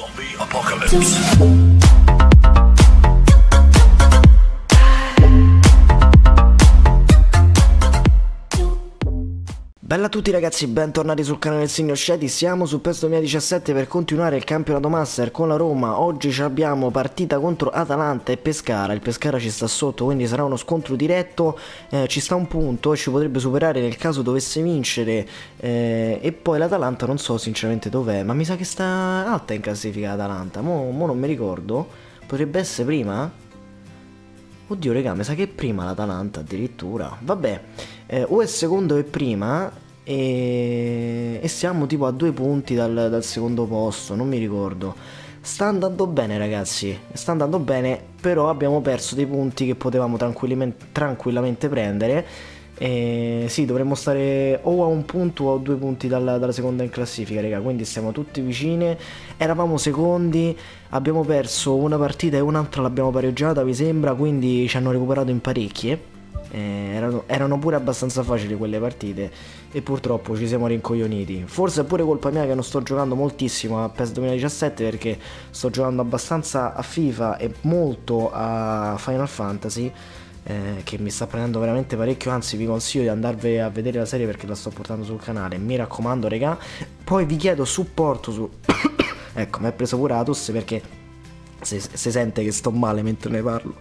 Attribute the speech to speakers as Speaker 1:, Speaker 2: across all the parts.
Speaker 1: Zombie apocalypse.
Speaker 2: Bella a tutti ragazzi, bentornati sul canale del Signor Shady, siamo su PES 2017 per continuare il campionato Master con la Roma, oggi abbiamo partita contro Atalanta e Pescara, il Pescara ci sta sotto quindi sarà uno scontro diretto, eh, ci sta un punto, ci potrebbe superare nel caso dovesse vincere. Eh, e poi l'Atalanta non so sinceramente dov'è, ma mi sa che sta alta in classifica l'Atalanta, mo, mo non mi ricordo, potrebbe essere prima? Oddio, raga, mi sa che è prima l'Atalanta addirittura. Vabbè, eh, o è secondo e prima e... e siamo tipo a due punti dal, dal secondo posto, non mi ricordo. Sta andando bene ragazzi, sta andando bene, però abbiamo perso dei punti che potevamo tranquillamente, prendere. E sì, dovremmo stare o a un punto o a due punti dalla, dalla seconda in classifica, raga. Quindi stiamo tutti vicini. Eravamo secondi, abbiamo perso una partita e un'altra l'abbiamo pareggiata, mi sembra. Quindi ci hanno recuperato in parecchie. Eh, erano, erano, pure abbastanza facili quelle partite e purtroppo ci siamo rincoglioniti. Forse è pure colpa mia che non sto giocando moltissimo a PES 2017 perché sto giocando abbastanza a FIFA e molto a Final Fantasy. Eh, che mi sta prendendo veramente parecchio anzi vi consiglio di andarvi a vedere la serie perché la sto portando sul canale mi raccomando regà poi vi chiedo supporto su ecco mi è preso pure tosse perché si, si, sente che sto male mentre ne parlo.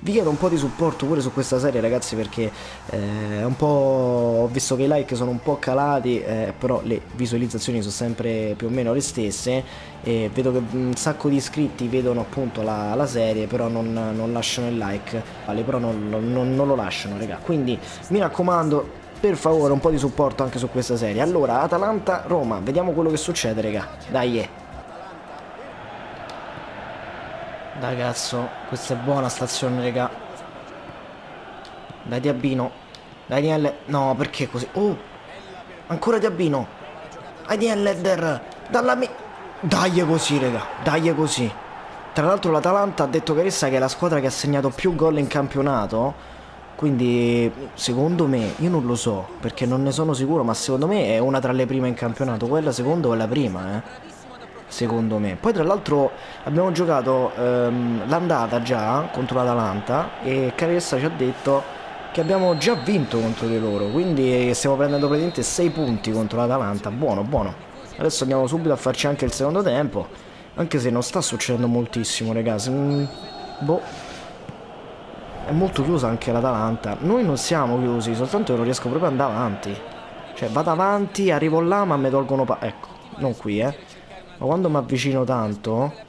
Speaker 2: Vi chiedo un po' di supporto pure su questa serie, ragazzi, perché eh, un po'. Ho visto che i like sono un po' calati, eh, però le visualizzazioni sono sempre più o meno le stesse. E vedo che un sacco di iscritti vedono appunto la, la serie, però non, non, lasciano il like. Vale, però non, non, non lo lasciano, raga. Quindi mi raccomando, per favore un po' di supporto anche su questa serie allora Atalanta-Roma vediamo quello che succede raga dai eh. Dai cazzo questa è buona stazione raga. Dai Diabino dai DL no perché così? Oh ancora Diabino dai DL dalla me dai così raga. Dai così. Tra l'altro l'Atalanta ha detto Caressa che è la squadra che ha segnato più gol in campionato. Quindi secondo me, io non lo so perché non ne sono sicuro, ma secondo me è una tra le prime in campionato. Quella secondo è la prima, eh. Secondo me. Poi tra l'altro abbiamo giocato ehm, l'andata già contro l'Atalanta e Caressa ci ha detto che abbiamo già vinto contro di loro. Quindi stiamo prendendo praticamente 6 punti contro l'Atalanta. Buono, buono. Adesso andiamo subito a farci anche il secondo tempo. Anche se non sta succedendo moltissimo, ragazzi. Mm, boh è molto chiusa anche l'Atalanta. Noi non siamo chiusi, soltanto che non riesco proprio ad andare avanti. Cioè, vado avanti, arrivo là, ma mi tolgono... Pa ecco, non qui, eh. Ma quando mi avvicino tanto...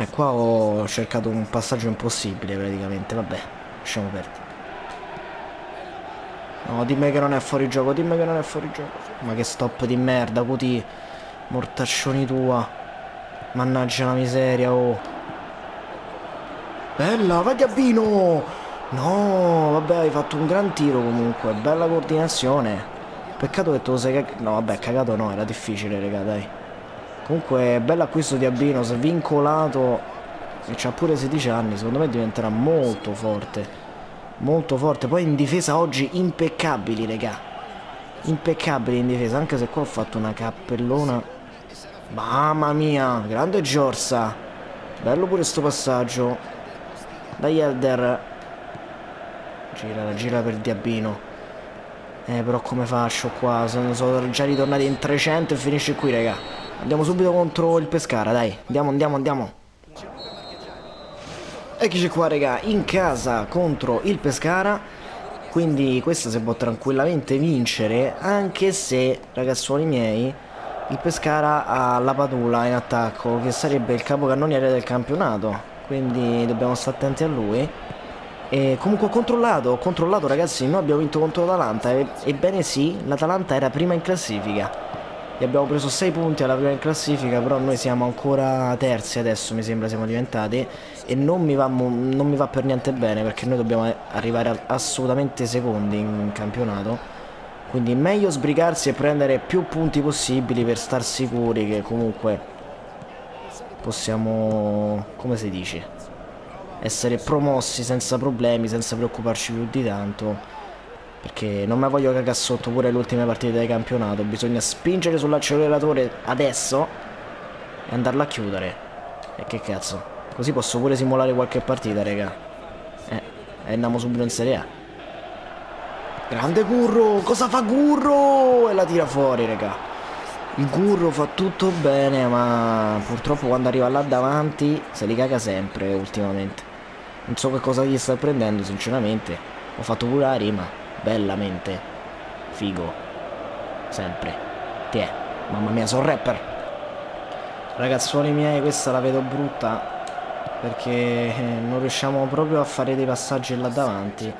Speaker 2: E qua ho cercato un passaggio impossibile, praticamente. Vabbè, lasciamo perdere. No, dimmi che non è fuori gioco, dimmi che non è fuori gioco. Ma che stop di merda, Cuti. Mortaccioni tua. Mannaggia la miseria, oh. Bella, vai Diabino! No, vabbè, hai fatto un gran tiro comunque, bella coordinazione. Peccato che te lo sei cagato. No, vabbè, cagato no, era difficile, raga, dai. Comunque, bello acquisto di Abino, si è vincolato e c'ha pure 16 anni, secondo me diventerà molto forte. Molto forte. Poi in difesa oggi impeccabili, raga. Impeccabili in difesa, anche se qua ho fatto una cappellona. Mamma mia, grande Giorsa. Bello pure sto passaggio. Dai Elder Gira, gira per Diabino Eh però come faccio qua? Sono, sono già ritornati in 300 e finisce qui raga. Andiamo subito contro il Pescara dai. Andiamo andiamo andiamo. Eccoci qua raga In casa contro il Pescara. Quindi questa si può tranquillamente vincere Anche se ragazzuoli miei il Pescara ha la Padula in attacco che sarebbe il capocannoniere del campionato. Quindi dobbiamo stare attenti a lui e comunque ho controllato, ho controllato ragazzi, noi abbiamo vinto contro l'Atalanta e, ebbene sì, l'Atalanta era prima in classifica. Gli abbiamo preso 6 punti alla prima in classifica però noi siamo ancora terzi adesso mi sembra siamo diventati. E non mi va, non mi va per niente bene perché noi dobbiamo arrivare assolutamente secondi in campionato. Quindi meglio sbrigarsi e prendere più punti possibili per star sicuri che comunque possiamo, come si dice, essere promossi senza problemi, senza preoccuparci più di tanto. Perché non mi voglio cagare sotto pure le ultime partite del campionato. Bisogna spingere sull'acceleratore adesso. e andarla a chiudere. E che cazzo? Così posso pure simulare qualche partita, raga. Eh, e andiamo subito in Serie A. Grande Curro! Cosa fa Curro? E la tira fuori, raga. Il Curro fa tutto bene, ma purtroppo quando arriva là davanti se li caga sempre ultimamente. Non so che cosa gli sta prendendo, sinceramente. Ho fatto pure la rima. Bellamente. Figo. Sempre. Tiè. Mamma mia, sono rapper. Ragazzuoli miei, questa la vedo brutta. Perché eh, non riusciamo proprio a fare dei passaggi là davanti.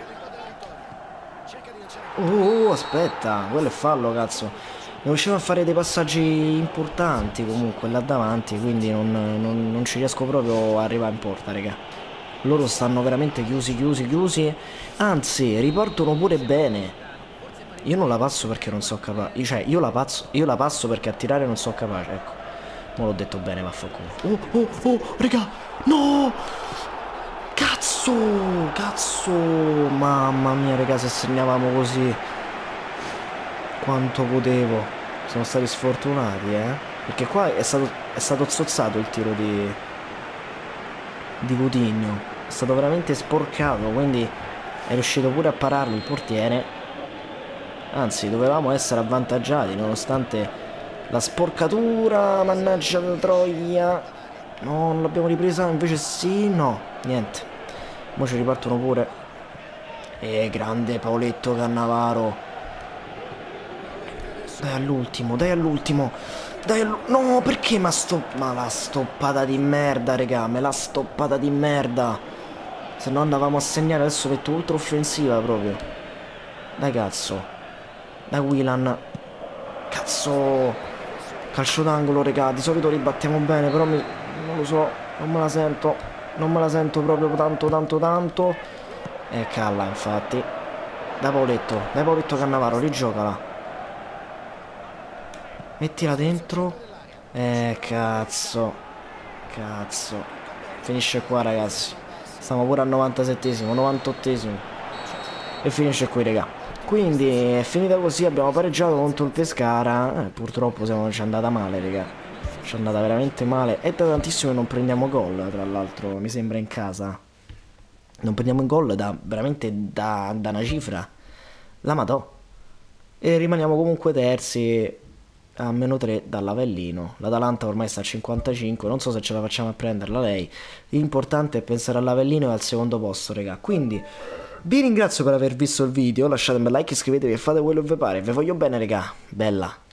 Speaker 2: Oh, aspetta, quello è fallo, cazzo non riusciamo a fare dei passaggi importanti comunque là davanti quindi non, non, non ci riesco proprio a arrivare in porta raga loro stanno veramente chiusi chiusi chiusi. Anzi riportano pure bene. Io non la passo perché non so capace cioè io la, passo, io la passo perché a tirare non so capace ecco. Non l'ho detto bene vaffanculo. Oh oh oh raga no! Cazzo cazzo! Mamma mia raga se segnavamo così quanto potevo. Sono stati sfortunati, eh. Perché qua è stato, è stato zozzato il tiro di, di Coutinho. È stato veramente sporcato, quindi è riuscito pure a pararlo il portiere. Anzi, dovevamo essere avvantaggiati nonostante la sporcatura, mannaggia la troia. No, non l'abbiamo ripresa, invece sì, no, niente. Ora ci ripartono pure. E grande Paoletto Cannavaro. Dai all'ultimo, dai all'ultimo. Dai. No, perché ma sto... Ma la stoppata di merda, regà. Me la stoppata di merda. Se no andavamo a segnare adesso metto ultra offensiva proprio. Dai cazzo. Dai Willan. Cazzo. Calcio d'angolo, regà. Di solito ribattiamo bene, però mi... non lo so. Non me la sento. Non me la sento proprio tanto, tanto, tanto. E calla, infatti. Dai Pauletto. Dai Pauletto Cannavaro, rigiocala. Mettila dentro. Eh, cazzo. Cazzo. Finisce qua, ragazzi. Stiamo pure al 97esimo, 98esimo. E finisce qui, raga. Quindi è finita così, abbiamo pareggiato contro il Pescara. Eh, purtroppo siamo, ci è andata male, raga. Ci è andata veramente male. È da tantissimo che non prendiamo gol, tra l'altro, mi sembra in casa. Non prendiamo gol da veramente da, da una cifra. La madò. E rimaniamo comunque terzi a meno 3 dall'Avellino. L'Atalanta ormai sta a 55, non so se ce la facciamo a prenderla lei. L'importante è pensare all'Avellino e al secondo posto, raga. Quindi vi ringrazio per aver visto il video, lasciate un bel like, iscrivetevi e fate quello che vi pare. Vi voglio bene, raga. Bella.